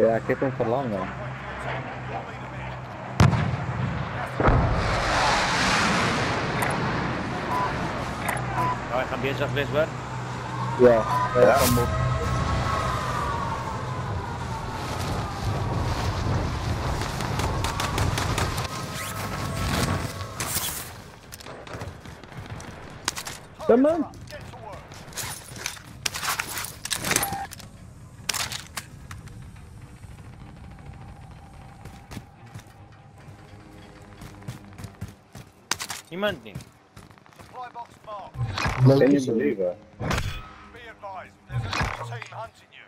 Ja, ik heb hem verlangen. Nou, ik ga bezig geweest worden. Ja, ja. Kan op. Kom man. Niemand niet. Supply box marked. Can Leuk you believe it? Be advised, there's a new team hunting you.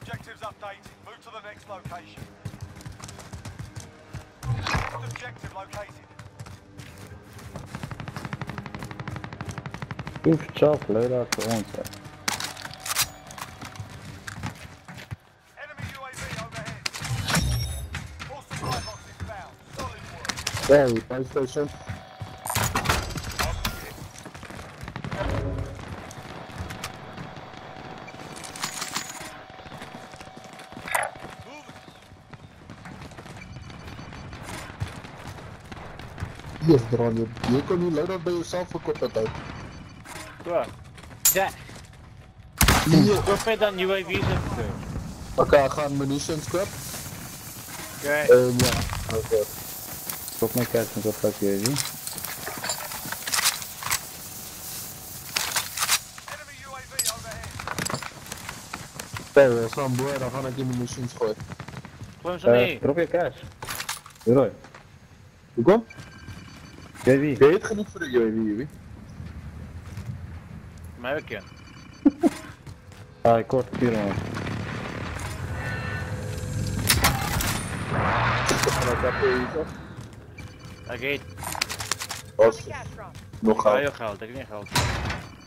Objectives updated. Move to the next location. Next objective located. Je hoeft het zelf leuker voor ons. hè. Hey, PlayStation. Yes, Dran, je, je kan niet loadout bij jezelf verkopen uit. Waar? Ja. Nee. Hoeveel dan UAV's heb ik? Oké, gaan munitions scrap. Oké. En ja, oké. Stop we staan boer, dan ga ik die munitions gooien. Gewoon zo Eh, drop je cash. Roy. Hoe kom? Jij wie? Ben je het genoeg voor de UAV, Joey? Maar ook ja. Ah, ik kort 400. Vanuit dat je iets Oké, Als nog ga gaan. je geld, ik heb niet geld.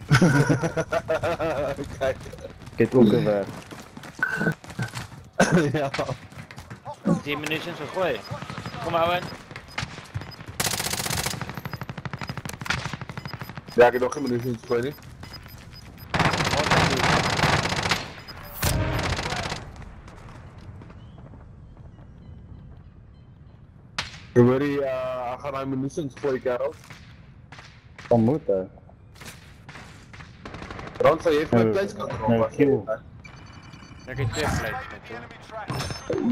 Kijk. Ik heb ook een weg. ja. 10 munitions gegooid. Kom maar, Owen. Ja, ik heb nog geen munitions gegooid, niet? Worry, uh, gaan naar munitions gooien, Karel. Van moeten. Rand, je heeft mijn plaatskant erop. Dan heb je track.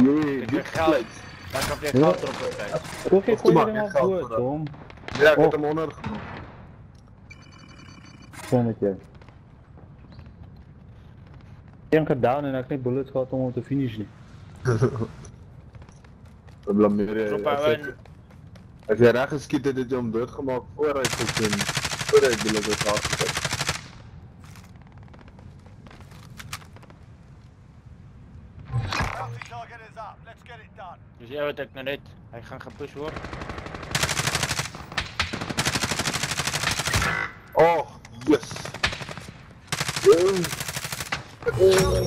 Jullie, Ik die heb geld. Dan kan je Ja. geld erop krijgen. Toch ik doe gooi maar, ga voor, voor dat. Tom. Ja, ik heb hem onder. Zonnetje. Ik heb hem gedaan en ik heb geen bullets gehad om hem te finishen. Je- Als je raar geschiet heb je hem doodgemaakt voor hij het in. Voor hij de lucht had gezet. Bounty target is up. Let's get it done. Dus jij weet ik nog niet. Hij gaat gepusht worden. Oh, yes. Oh. Oh.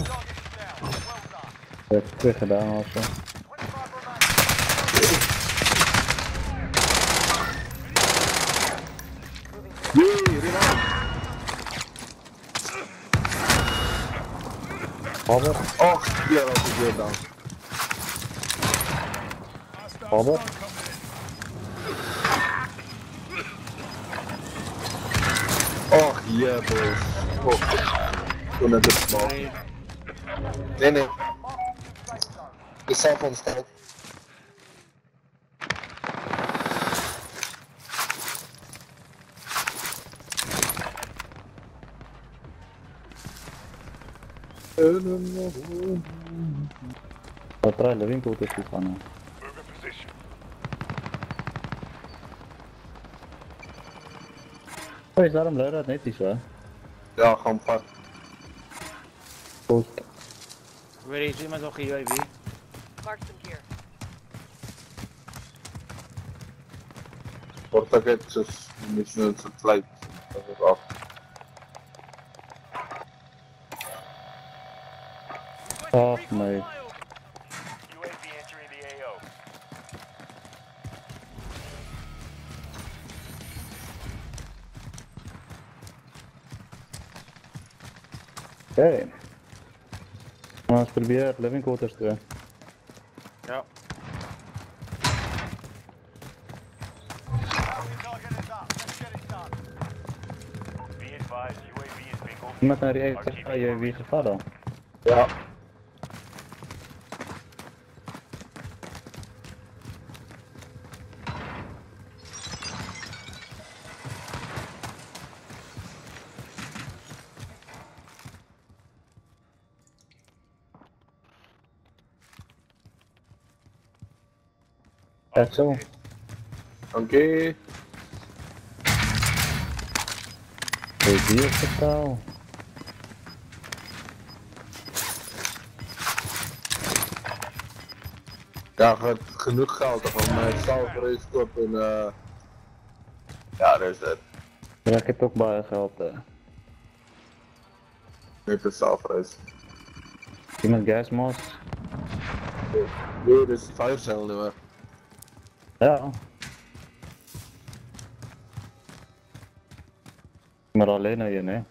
Ik heb het terug gedaan also. Habber, Oh, ja, dat is weer down. habber. Oh, yeah, boys. Oh. Toen net het smal. Nee. Nee, nee. De Wat draai de winkel tussen van. Move in position. Oh, is daarom luid dat net is hè? Ja, gewoon vast. Post. Waar is iemand nog een UAV? Marksman here. Portagetes, misschien het flight. Dat is af. Ach nee. UAV entering the AO. Oké. Maar eens proberen living quarters te. Ja. Bounty target is up. Let's get it done. Be advised, UAV is bingo. Iemand naar die heeft je wie gegaan dan? Ja. Echt zo. Oké. Hey, die is totaal. Ja, gaat genoeg geld van mijn kort en eh. Ja, dat is het. Ja, ik heb ook baie geld. eh. Niet de salverace. Iemand gas mask? Nee, dit is fire sale nu maar. Ja. Maar alleen naar je, nee.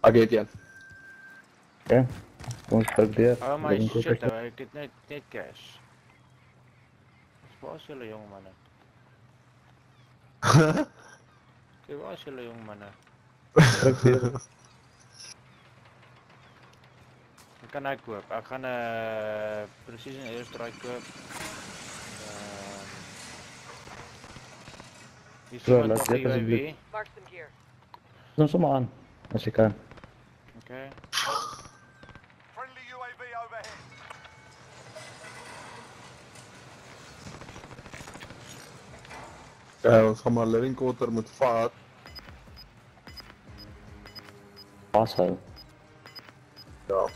Oké, okay, Oké. Kom eens proberen. Oh my shit, ik heb net, net cash. Waar is jullie jongmannen? Kijk, waar is jullie jongmannen? Proberen. Ik kan hij koop. Ik ga een precision airstrike koop. Iemand laat nog dit UAV. alsjeblieft. Mark them here. Doe hem maar aan. Als je kan. Oké. Friendly UAV overhead. Ja, ons gaan maar living quarter met vaart. Vasthouden. Ja.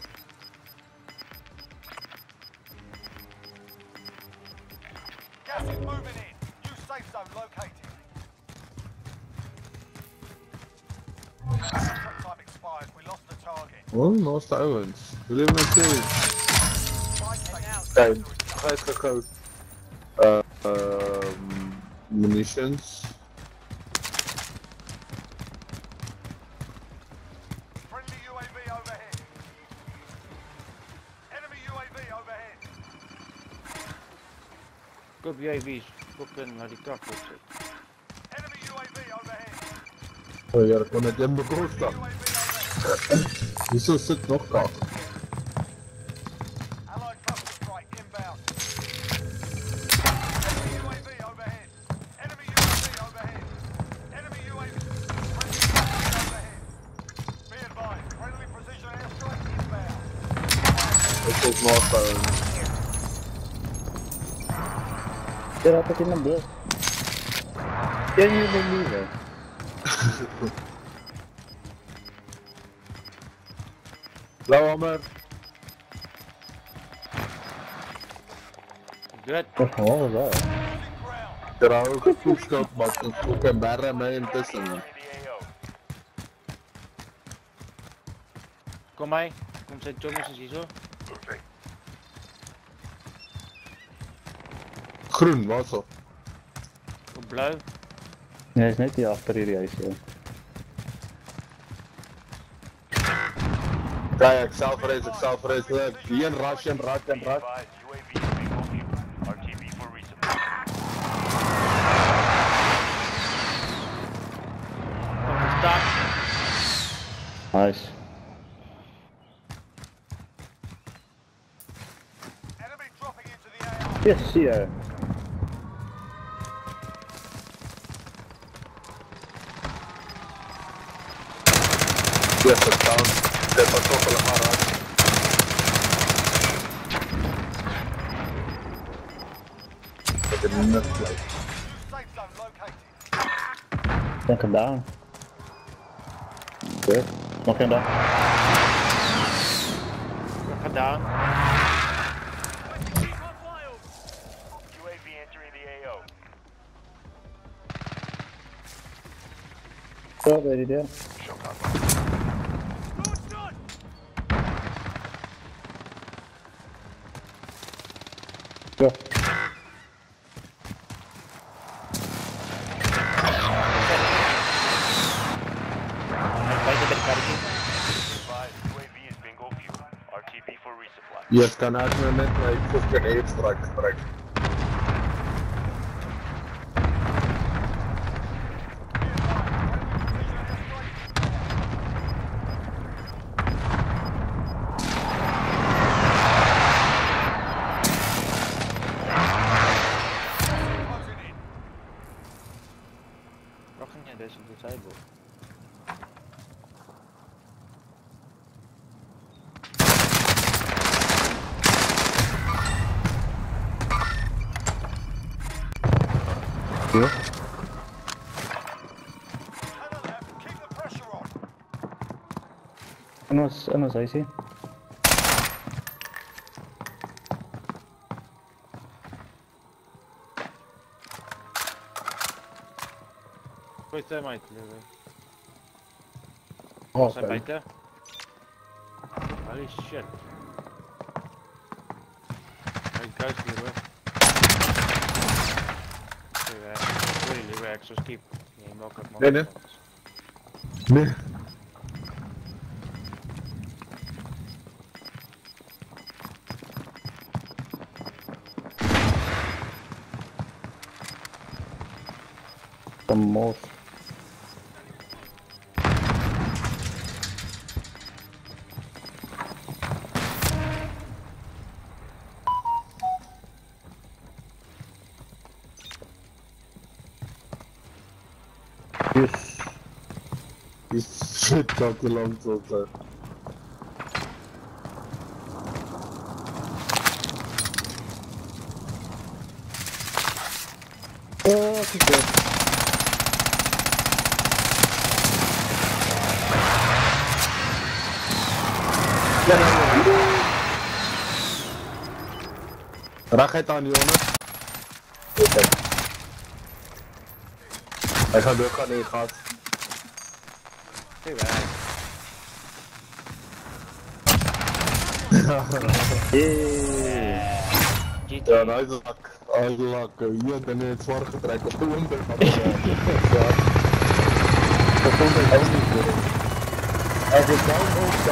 Naast de ouwens. We geit gegooid. Uh, um, munitions. Friendly UAV overhead. Enemy UAV overhead. Koop UAV's. In naar die opzet. Enemy UAV overhead. Oh ja, dat kon net in mijn. Wieso sind noch da? Pero ako tinambi. Yan yung nangyari. Dat is? Blauw hammer. Dood. Dat is gewoon zo. Losing ground. Er hou ook een voetstap, maar ik ook een barre mee intussen. Kom mij. Kom zijn jongens eens hier zo. Groen, wat zo? Blauw. Nee, hij is net die achter hier juist. Ja. Kijk, ik zelf reis, ik zelf reis. Die een rush en rush en Be rush. Advised, UAV is bingo fuel. RTB for resupply. Kom gestaan. Nice. Enemy dropping into the AO. Yes, zie je. Yes, het down. Dit was toch wel een rush. Ik heb een nut plate. New safe zone located. Ben gedaan. Oké. Nog geen dag. Gedaan. UAV entering the AO. Zo, weet je dit? Go. Yes, can I recommend like grenade strike strike? Hier. Ten to left. Keep the pressure on. En was, en was IC. Gooi het hem uit. Leeuwen. Oh, Zijn buiten. Holy shit. Hij guys hier hoor. Leeuwen, Ik zou skip. Nee, het Nee, nee. Nee. Moos. Die shit kan te lang tot zijn. Oh, kijk Raak het aan, jongen. Hij gaat doorgaan in gat. Ja, hij is lak. Hij is lak. Hier, het zwaar getrekt op de onderkant. Ja. Dat komt hij ook niet door. Down, ook.